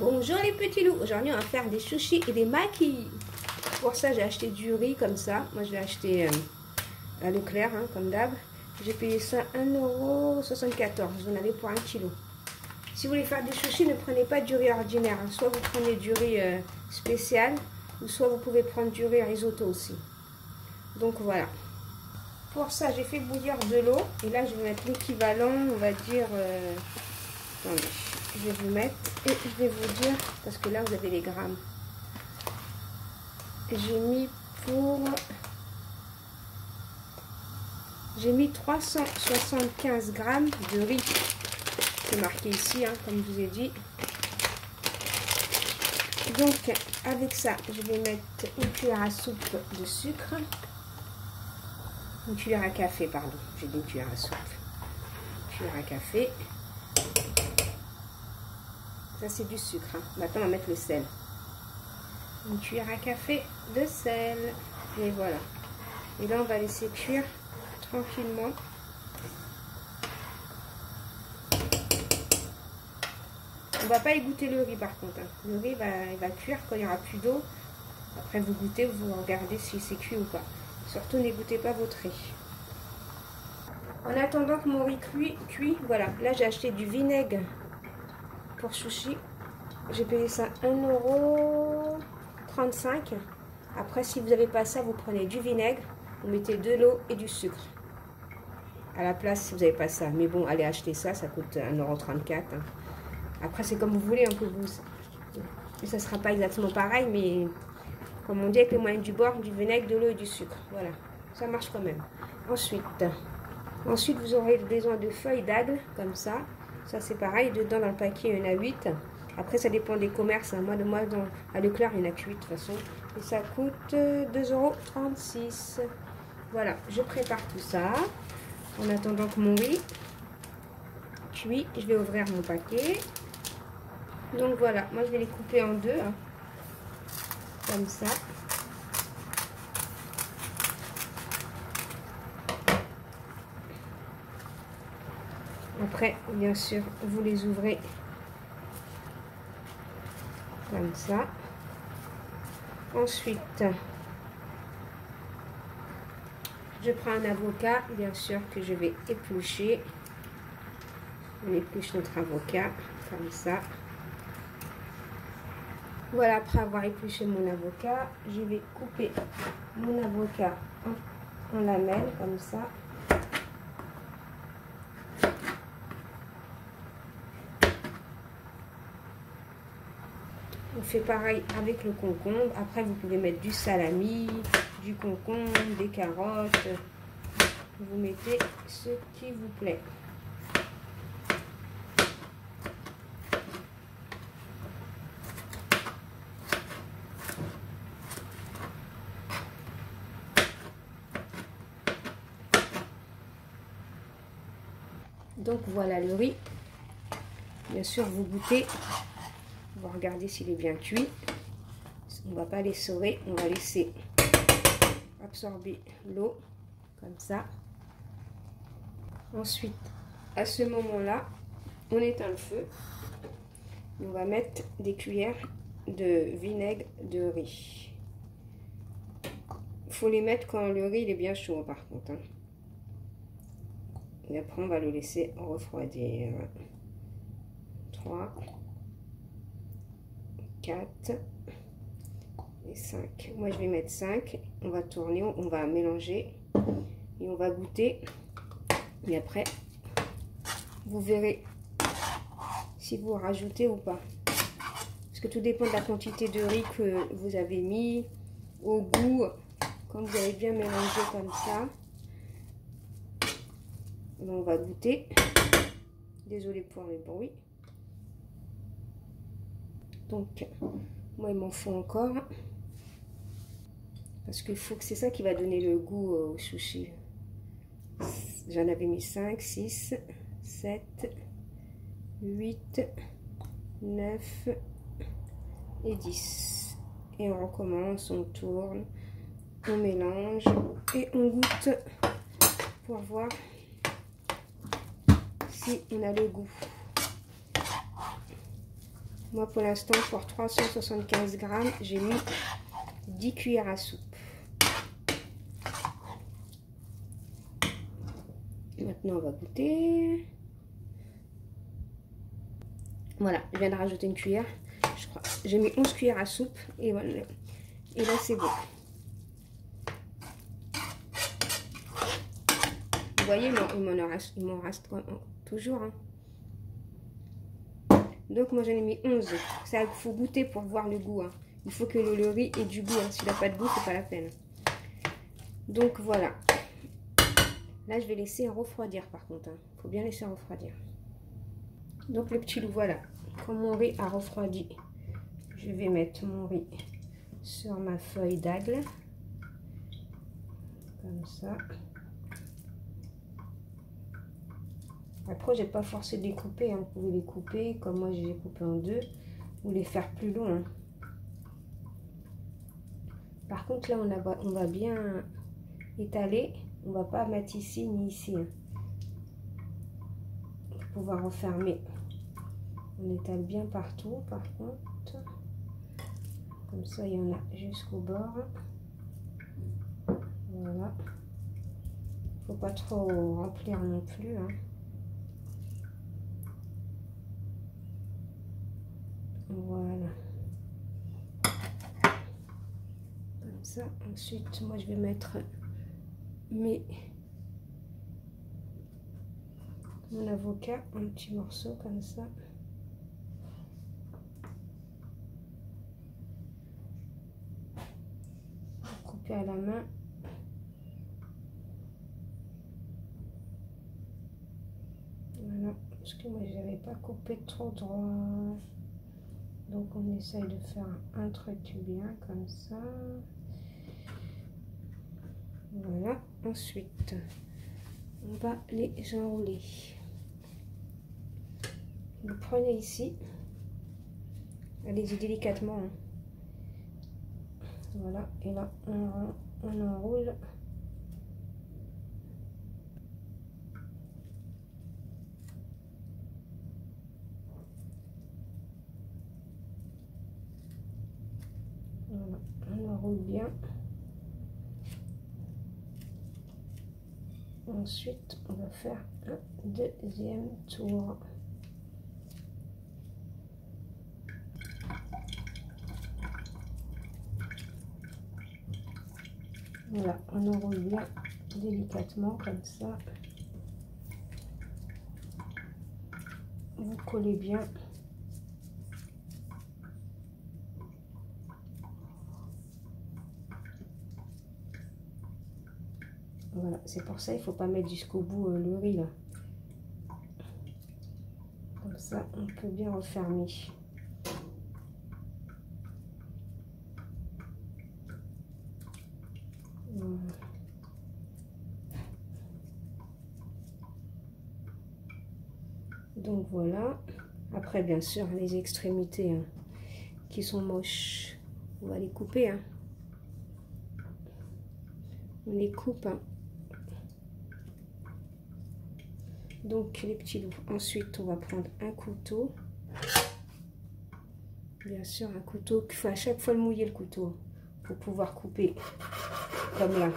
Bonjour les petits loups, aujourd'hui on va faire des sushis et des maquis. Pour ça j'ai acheté du riz comme ça, moi je l'ai acheté euh, à Leclerc hein, comme d'hab. J'ai payé ça 1,74€, vous en avez pour 1 kg. Si vous voulez faire des sushis, ne prenez pas du riz ordinaire, hein. soit vous prenez du riz euh, spécial, ou soit vous pouvez prendre du riz risotto aussi. Donc voilà. Pour ça j'ai fait bouillir de l'eau, et là je vais mettre l'équivalent, on va dire... Euh, attendez je vais vous mettre et je vais vous dire, parce que là vous avez les grammes. J'ai mis pour... J'ai mis 375 grammes de riz. C'est marqué ici, hein, comme je vous ai dit. Donc, avec ça, je vais mettre une cuillère à soupe de sucre. Une cuillère à café, pardon. J'ai dit une cuillère à soupe. Une cuillère à café. Ça, c'est du sucre. Hein. Maintenant, on va mettre le sel. Une cuillère à café de sel. Et voilà. Et là, on va laisser cuire tranquillement. On va pas égoutter le riz par contre. Hein. Le riz va, cuire quand il n'y aura plus d'eau. Après, vous goûtez, vous regardez si c'est cuit ou pas. Surtout, n'égouttez pas votre riz. En attendant que mon riz cuit voilà. Là, j'ai acheté du vinaigre pour sushi. J'ai payé ça 1,35€. Après, si vous n'avez pas ça, vous prenez du vinaigre, vous mettez de l'eau et du sucre. À la place, si vous n'avez pas ça. Mais bon, allez acheter ça, ça coûte 1,34€. Hein. Après, c'est comme vous voulez, un. Ça sera pas exactement pareil, mais comme on dit avec les moyens du bord, du vinaigre, de l'eau et du sucre. Voilà, ça marche quand même. Ensuite, ensuite vous aurez besoin de feuilles d'aigle, comme ça. Ça, c'est pareil. Dedans, dans le paquet, il y en a 8. Après, ça dépend des commerces. Hein. Moi, de moi, dans, à Leclerc, il n'y en a que 8 de toute façon. Et ça coûte 2,36€. Euh, voilà, je prépare tout ça. En attendant que mon riz cuit, je vais ouvrir mon paquet. Donc voilà, moi je vais les couper en deux. Hein. Comme ça. Après, bien sûr, vous les ouvrez comme ça. Ensuite, je prends un avocat, bien sûr, que je vais éplucher. On épluche notre avocat, comme ça. Voilà, après avoir épluché mon avocat, je vais couper mon avocat en, lamelles, comme ça. On fait pareil avec le concombre. Après, vous pouvez mettre du salami, du concombre, des carottes. Vous mettez ce qui vous plaît. Donc voilà le riz. Bien sûr, vous goûtez regarder s'il est bien cuit. On va pas les sauver, on va laisser absorber l'eau comme ça. Ensuite, à ce moment-là, on éteint le feu. On va mettre des cuillères de vinaigre de riz. Il faut les mettre quand le riz est bien chaud par contre. Hein. Et après, on va le laisser refroidir. 3, 4 et 5. Moi, je vais mettre 5. On va tourner, on va mélanger et on va goûter. Et après, vous verrez si vous rajoutez ou pas. Parce que tout dépend de la quantité de riz que vous avez mis, au goût, quand vous avez bien mélangé comme ça. On va goûter. Désolé pour le bruit. Donc, moi, il m'en faut encore. Parce qu'il faut que c'est ça qui va donner le goût au sushi. J'en avais mis 5, 6, 7, 8, 9 et 10. Et on recommence, on tourne, on mélange et on goûte pour voir si on a le goût. Moi, pour l'instant, pour 375 grammes, j'ai mis 10 cuillères à soupe. Maintenant, on va goûter. Voilà, je viens de rajouter une cuillère. Je crois. J'ai mis 11 cuillères à soupe. Et, voilà. et là, c'est bon. Vous voyez, il m'en reste, reste toujours. Hein. Donc, moi, j'en ai mis 11. Ça, faut goûter pour voir le goût. Hein. Il faut que le, riz ait du goût. Hein. S'il n'a pas de goût, c'est pas la peine. Donc, voilà. Là, je vais laisser refroidir par contre. Il hein. faut bien laisser refroidir. Donc, le petit loup, voilà. Quand mon riz a refroidi, je vais mettre mon riz sur ma feuille d'aigle. Comme ça. Après, j'ai pas forcé de les couper. Hein. Vous pouvez les couper comme moi, les coupé en deux. Ou les faire plus longs. Hein. Par contre, là, on, on va bien étaler on va pas mettre ici ni ici. Hein. Pour pouvoir refermer. On étale bien partout par contre. Comme ça, il y en a jusqu'au bord. Voilà. Faut pas trop remplir non plus. Voilà. Comme ça. Ensuite, moi, je vais mettre mais mon avocat un petit morceau comme ça. Couper à la main. Voilà, parce que moi je n'avais pas coupé trop droit. Donc on essaye de faire un truc bien comme ça. Voilà. Ensuite, on va les enrouler. Vous prenez ici. Allez-y délicatement. Hein. Voilà. Et là, on, on enroule. Enroule bien. Ensuite, on va faire un deuxième tour. Voilà, on enroule bien délicatement comme ça. Vous collez bien. C'est pour ça il faut pas mettre jusqu'au bout euh, le riz. Comme ça, on peut bien refermer. Donc voilà. Après, bien sûr, les extrémités hein, qui sont moches, on va les couper. Hein. On les coupe hein. Donc les petits loups. Ensuite, on va prendre un couteau. Bien sûr, un couteau qu'il faut à chaque fois le mouiller le couteau pour pouvoir couper. Comme là,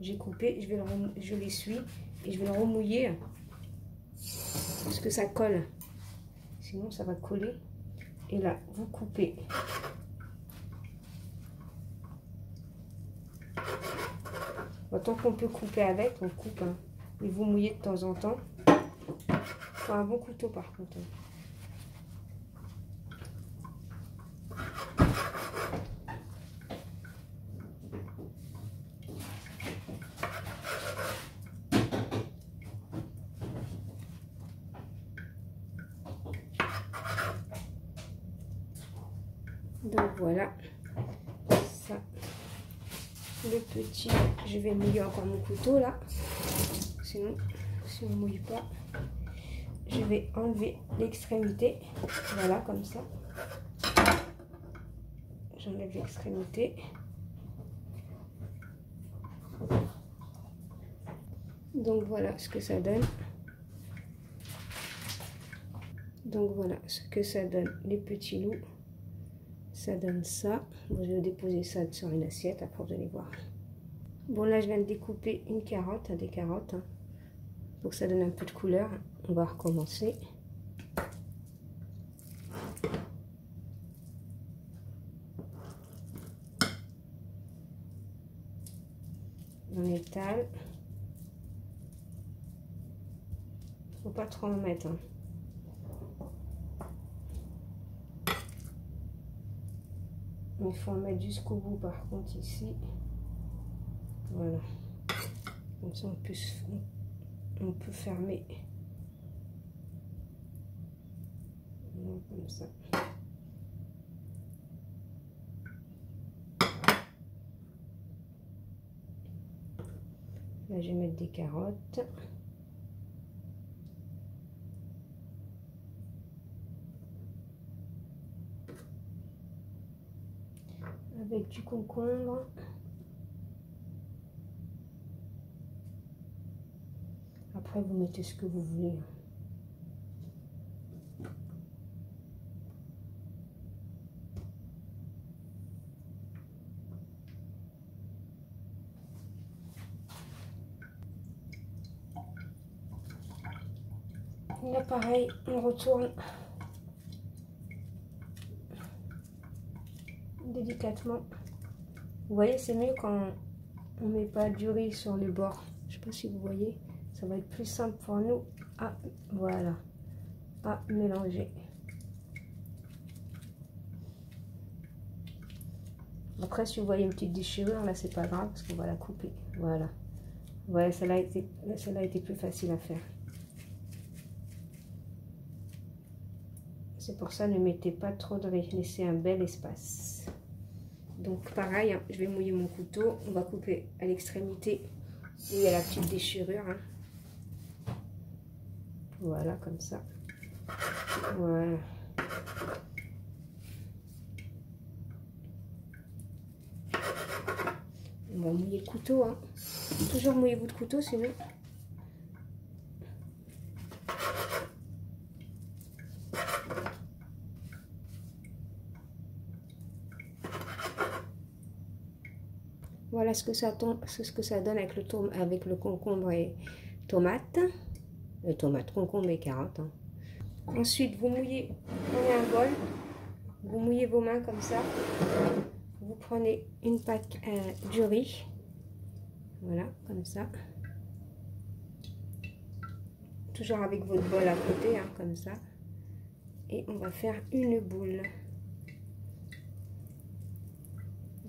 j'ai coupé, je vais le je l'essuie et je vais le remouiller parce que ça colle. Sinon, ça va coller. Et là, vous coupez. tant qu'on peut couper avec, on coupe. Hein. Et vous mouillez de temps en temps un bon couteau par contre. Donc voilà, ça, le petit, je vais mouiller encore mon couteau là, sinon si on ne mouille pas, je vais enlever l'extrémité. Voilà, comme ça. J'enlève l'extrémité. Donc voilà ce que ça donne. Donc voilà ce que ça donne, les petits loups. Ça donne ça. je vais déposer ça sur une assiette, après vous allez voir. Bon là je viens de découper une carotte, des carottes, hein, pour que ça donne un peu de couleur. On va recommencer. On étale. Faut pas trop en mettre. Hein. Il faut en mettre jusqu'au bout par contre ici. Voilà. Comme ça on peut, on peut fermer. comme ça. Là, je vais mettre des carottes. Avec du concombre. Vous mettez ce que vous voulez. Là, pareil, on retourne délicatement. Vous voyez, c'est mieux quand on met pas du riz sur les bords. Je sais pas si vous voyez. Va être plus simple pour nous à, voilà, à mélanger. Après, si vous voyez une petite déchirure, là, c'est pas grave parce qu'on va la couper. Voilà. Voilà, celle-là a, été, a été plus facile à faire. C'est pour ça, ne mettez pas trop de riz. Laissez un bel espace. Donc, pareil, hein, je vais mouiller mon couteau. On va couper à l'extrémité où il y a la petite déchirure. Hein. Voilà, comme ça. Voilà. On va mouiller le couteau. Hein. Toujours mouiller votre couteau, sinon... Voilà ce que ça, tombe, ce que ça donne avec le, avec le concombre et tomate tomates, concombre et carottes. Hein. Ensuite, vous mouillez, prenez un bol, vous mouillez vos mains comme ça. Vous prenez une pâte euh, du riz. Voilà, comme ça. Toujours avec votre bol à côté, hein, comme ça. Et on va faire une boule.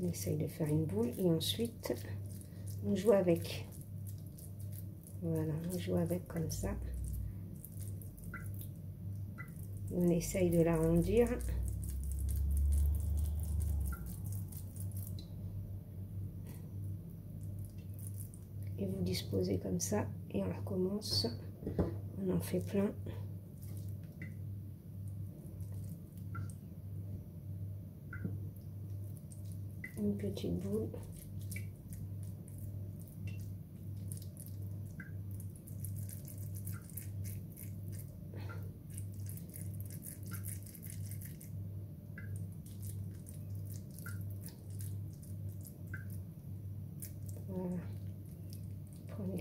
On essaye de faire une boule et ensuite on joue avec. Voilà, on joue avec comme ça. On essaye de l'arrondir. Et vous disposez comme ça. Et on recommence. On en fait plein. Une petite boule.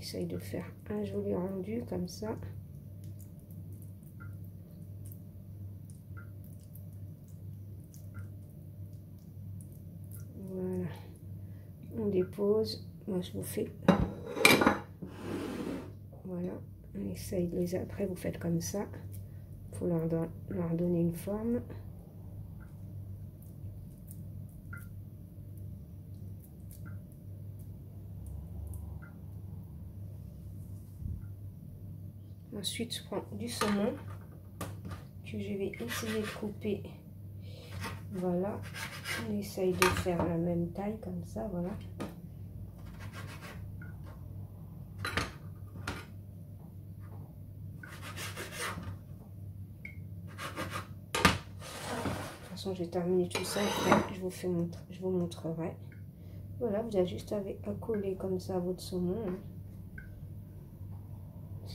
On essaye de faire un joli rendu comme ça. Voilà. On dépose. Moi, je vous fais. Voilà. On essaye de les... Après, vous faites comme ça. pour leur donner une forme. Ensuite, je prends du saumon que je vais essayer de couper. Voilà. On essaye de faire la même taille comme ça, voilà. De toute façon, j'ai terminé tout ça. Je vous, fais je vous montrerai. Voilà, vous avez juste à coller comme ça votre saumon.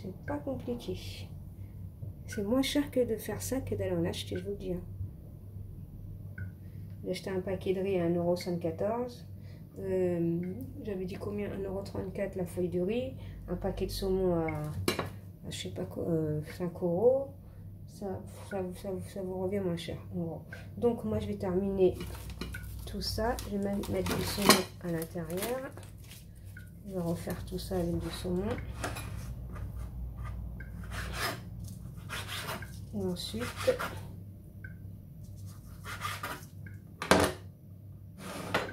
C'est pas compliqué. C'est moins cher que de faire ça que d'aller en acheter, je vous le dis. Hein. Acheté un paquet de riz à 1,74€. Euh, J'avais dit combien? 1,34€ la feuille de riz. Un paquet de saumon à, je sais pas quoi, 5 euh, euros. Ça, ça, ça, vous revient moins cher. Donc moi je vais terminer tout ça. Je vais mettre du saumon à l'intérieur. Je vais refaire tout ça avec du saumon. Ensuite,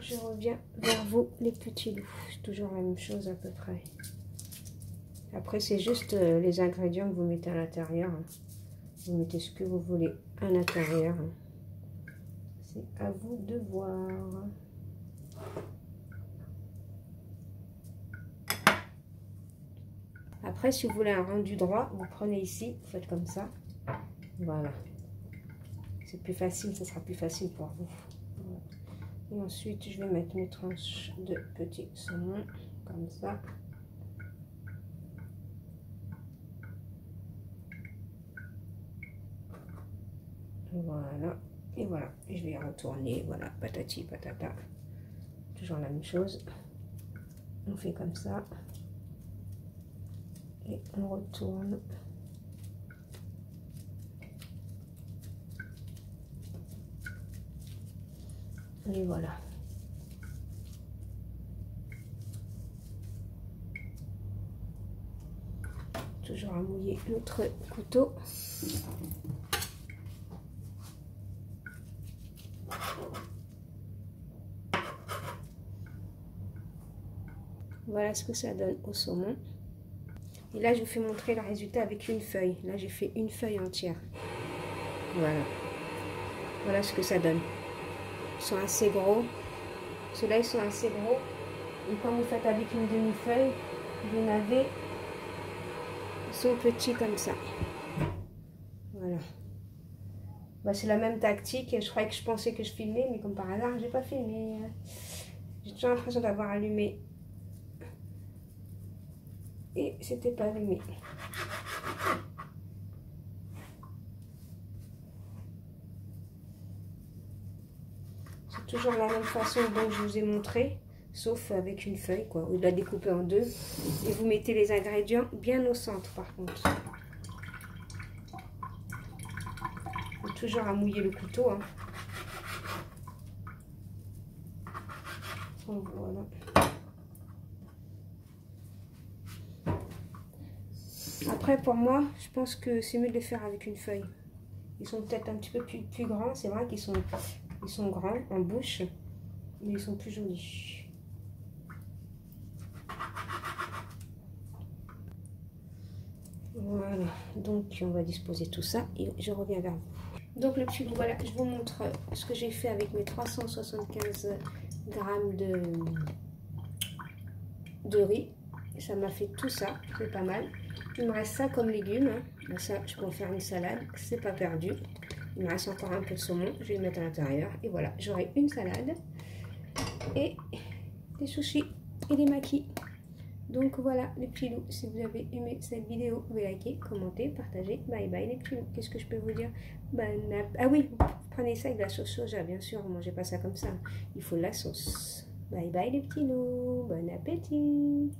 je reviens vers vous les petits loups. C'est toujours la même chose à peu près. Après, c'est juste euh, les ingrédients que vous mettez à l'intérieur. Hein. Vous mettez ce que vous voulez à l'intérieur. C'est à vous de voir. Après, si vous voulez un rendu droit, vous prenez ici, vous faites comme ça. Voilà. C'est plus facile, ça sera plus facile pour vous. Et ensuite, je vais mettre mes tranches de petits saumons, comme ça. Voilà. Et voilà. Je vais retourner. Voilà. Patati patata. Toujours la même chose. On fait comme ça. Et on retourne. Et voilà. Toujours à mouiller notre couteau. Voilà ce que ça donne au saumon. Et là, je vous fais montrer le résultat avec une feuille. Là, j'ai fait une feuille entière. Voilà. Voilà ce que ça donne. Sont assez gros. Ceux-là, ils sont assez gros. Et quand vous faites avec une demi-feuille, vous n'avez... Ils sont petits comme ça. Voilà. Bah, c'est la même tactique. Je croyais que je pensais que je filmais, mais comme par hasard, j'ai pas filmé. J'ai toujours l'impression d'avoir allumé et c'était pas allumé. Toujours la même façon dont je vous ai montré, sauf avec une feuille, quoi. Vous la découpez en deux et vous mettez les ingrédients bien au centre, par contre. toujours à mouiller le couteau. Hein. Après, pour moi, je pense que c'est mieux de les faire avec une feuille. Ils sont peut-être un petit peu plus grands. C'est vrai qu'ils sont, ils sont grands en bouche, mais ils sont plus jolis. Voilà, donc on va disposer tout ça et je reviens vers vous. Donc le petit voilà, je vous montre ce que j'ai fait avec mes 375 grammes de, de riz. Ça m'a fait tout ça, c'est pas mal. Il me reste ça comme légumes. Hein. Ça, je peux en faire une salade. C'est pas perdu. Il me reste encore un peu de saumon. Je vais le mettre à l'intérieur. Et voilà, j'aurai une salade. Et des sushis et des maquis. Donc voilà les petits loups, si vous avez aimé cette vidéo, vous pouvez liker, commenter, partager. Bye bye les petits loups. Qu'est-ce que je peux vous dire? Ah oui, prenez ça avec la sauce soja, bien sûr. Ne mangez pas ça comme ça. Il faut la sauce. Bye bye les petits loups. Bon appétit.